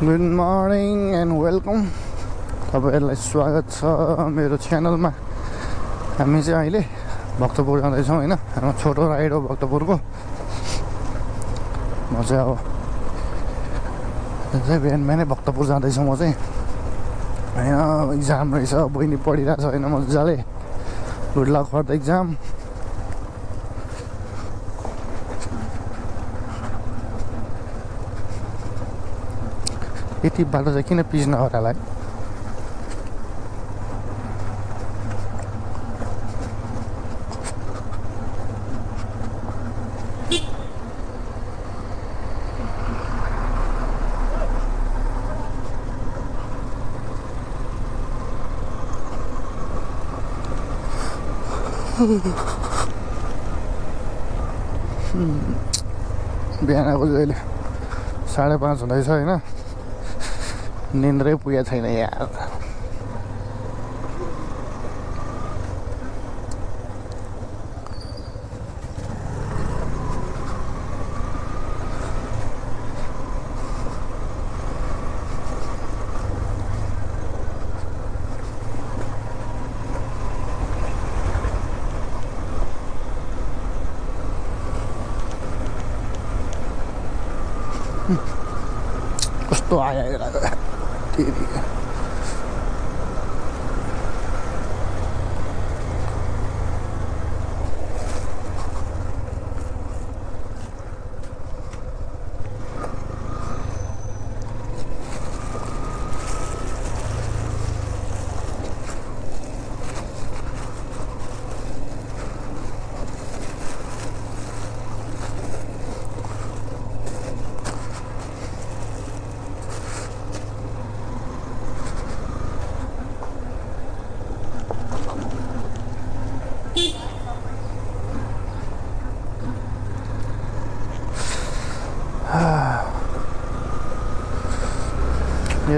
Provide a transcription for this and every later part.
Good morning and welcome तपाईँहरूलाई स्वागत छ मेरो च्यानलमा हामी चाहिँ अहिले भक्तपुर जाँदैछौँ होइन? हाम्रो छोटो राइड हो भक्तपुरको। म चाहिँ अब चाहिँ बिहान बिहानै भक्तपुर जाँदैछु म चाहिँ। होइन इक्जाम रहेछ बहिनी पढिरहेको छ होइन मजाले। Good luck for the exam यति बाटो चाहिँ किन पिच नगरालाई बिहानको अहिले साढे पाँच हुँदैछ होइन। निन्द्रै पुगेको छैन यार। कस्तो आयो हेर तेरि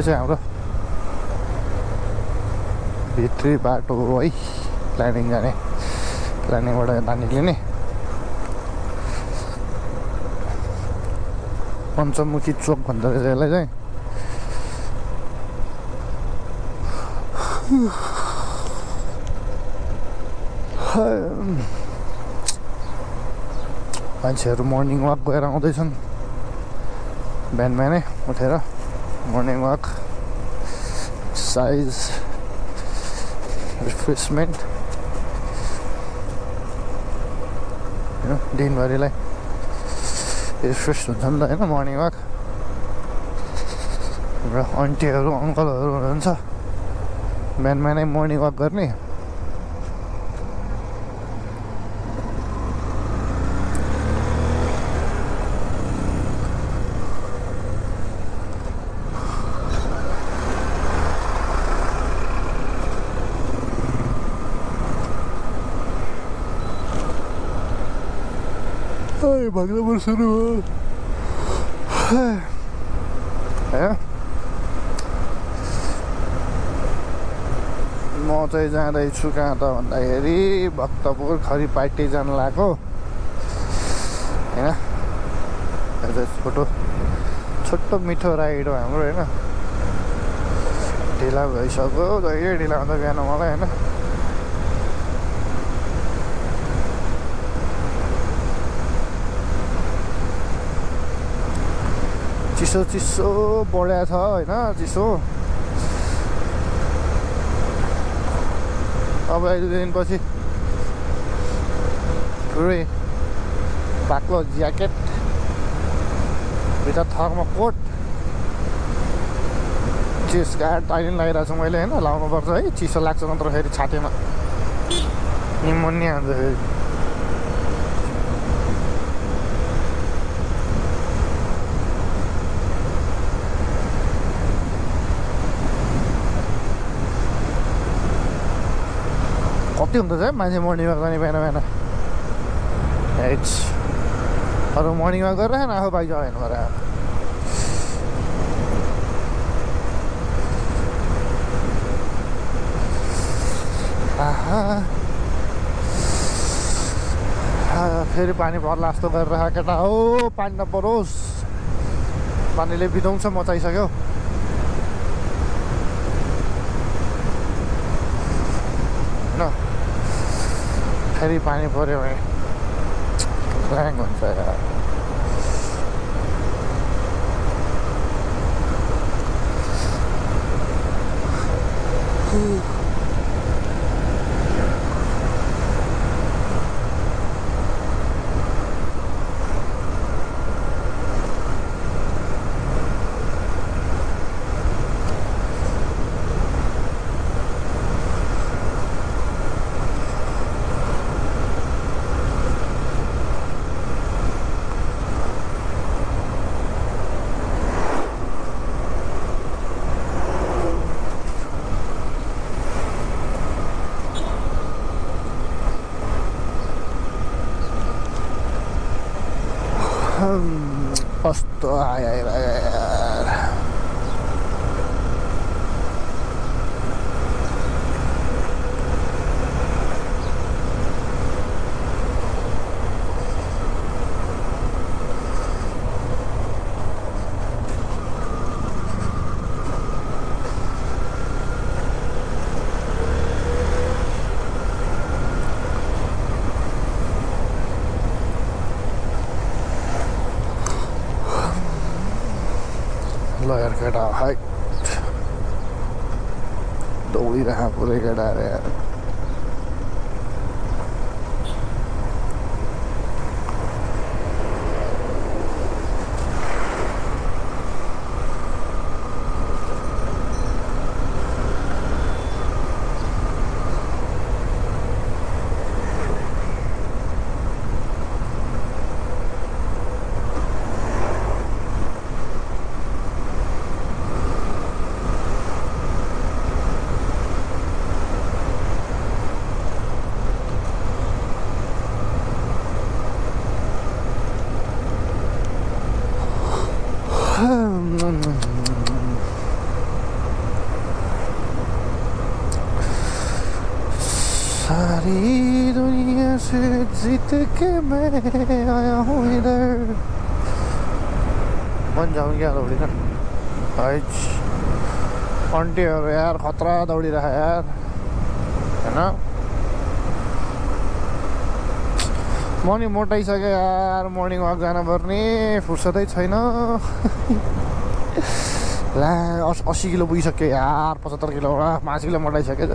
चाहिँ हाम्रो भित्री बाटो है प्लानिङ जाने प्लानिङबाट यता निक्लिने पञ्चमुखी चोक भन्दो रहेछ यसलाई चाहिँ मान्छेहरू मर्निङ वाक गएर आउँदैछन् बिहान बिहानै उठेर morning walk exercise refreshment. दिनभरिलाई रिफ्रेस हुन्छ नि त होइन मर्निङ वाक र आन्टीहरू अङ्कलहरू हुनुहुन्छ बिहान बिहानै मर्निङ वाक गर्ने भक्तपुर सुरु हो म चाहिँ जाँदैछु कहाँ त भन्दाखेरि भक्तपुर खरी पार्टी जानु लागेको होइन छोटो छोटो मिठो राइड हो हाम्रो होइन ढिला भइसक्यो जहिले ढिला हुन्छ बिहान मलाई होइन चिसो चिसो बढिया छ होइन चिसो। अब एक दुई दिनपछि पुरै बाक्लो ज्याकेट भित्र थर्मोकोट चिस गाड अहिले लगाइरहेको छु मैले होइन लाउनुपर्छ है। चिसो लाग्छ नत्र फेरि छातीमा। निमोनिया हुन्छ फेरि। कति हुँदैछ मान्छे मर्निङ वाक जाने बिहान बिहान हेट्स अरू मर्निङ वाक गरेर आफू बाइक पऱ्यो आहा फेरि पानी पर्ला जस्तो गरेर केटा हो पानी नपरोस् पानीले बिदौँछ मचाइसक्यो फेरि पानी पऱ्यो भने ल्याङ हुन्छ यार कस्तो आयो यार ल यार केटा हाइट दौडिरह पुरै केटाहरू यार जीत के मैं आया हूँ बन जाऊँ क्या दौड़िन हैच अन्टीहरू यार खतरा दौडिरह यार होइन म नि मोटाइसक्यो यार मर्निङ वाक जानुपर्ने फुर्सदै छैन ला अस अस्सी किलो पुगिसक्यो यार पचहत्तर किलो पाँच किलो मोटाइसक्यो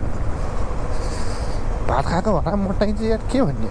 भात खाएको भएर मोटाइन्छ यार के भन्ने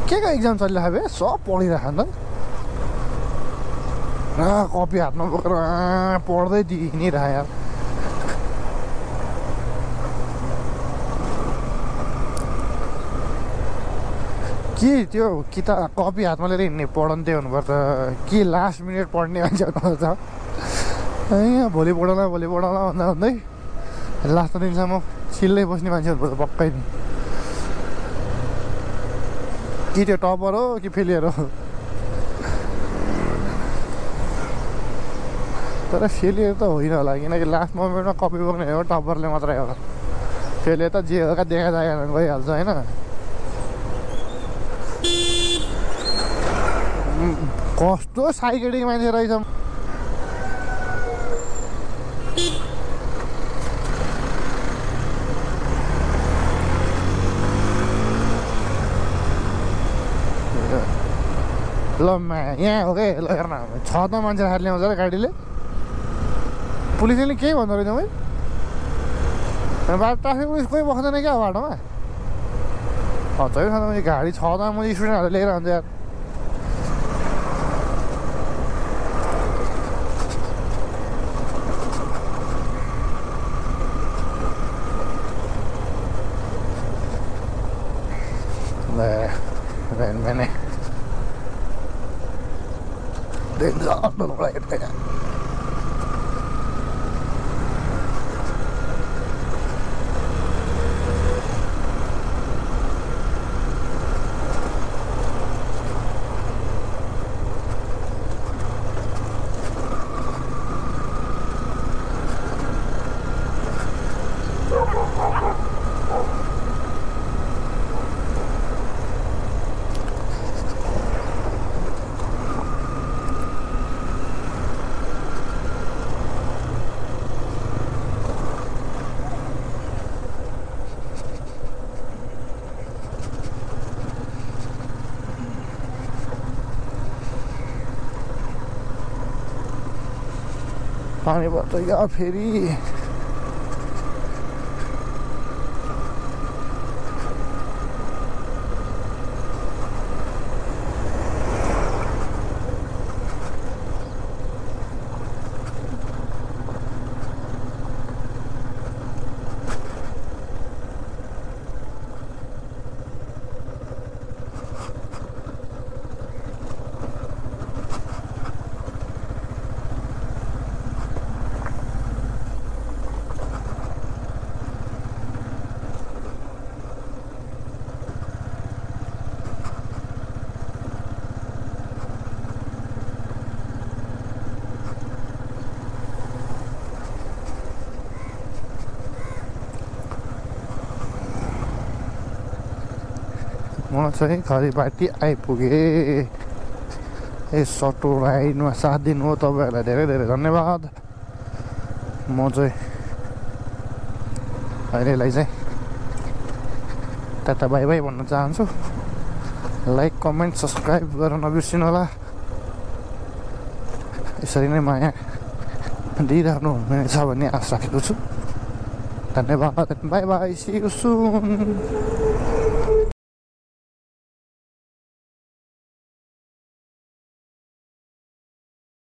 के को इक्जाम चलिरहेको बे सब पढिरहेको नि त कपी हातमा बोकेर पढ्दै दिइरह यार। के त्यो किताब कपी हातमा लिएर हिँड्ने पढन्ते हुनुपर्छ। के लास्ट मिनट पढ्ने मान्छे हुनुपर्छ ए भोलि पढाउला भोलि पढाउला भन्दा भन्दै लास्ट दिनसम्म चिल्लै बस्ने मान्छे हुनुपर्छ पक्कै नि। कि त्यो टपर हो कि फेलियर हो? तर फेलियर त होइन होला किनकि लास्ट मोमेन्टमा कपी बोक्ने हो टपरले मात्रै हो। फेलियर त जे हो क्या देखा जाएन गइहाल्छ होइन? कस्तो साइकेटिक मान्छे रहेछ। ल यहाँ हो क्या ल हेर्न छ त मान्छे राखेर ल्याउँछ र गाडीले पुलिसले केही भन्दो रहेछ भाइ बाटो ट्राफिक पुलिस कोही बस्दैन क्या बाटोमा हतारै खाँदा मैले गाडी छ त मैले स्टुडेन्टहरू लिएर आउँछ पानी पर्छ फेरि म चाहिँ खरिपाटी आइपुगेँ यस सटो राइडमा साथ दिनु हो तपाईँहरूलाई धेरै धेरै धन्यवाद म चाहिँ अहिलेलाई चाहिँ टाटा बाई बाई भन्न चाहन्छु लाइक कमेन्ट सब्सक्राइब गर्न नबिर्सिनु होला यसरी नै माया दिइरहनु हुनेछ भन्ने आशा राखेको छु धन्यवाद बाई बाई सुन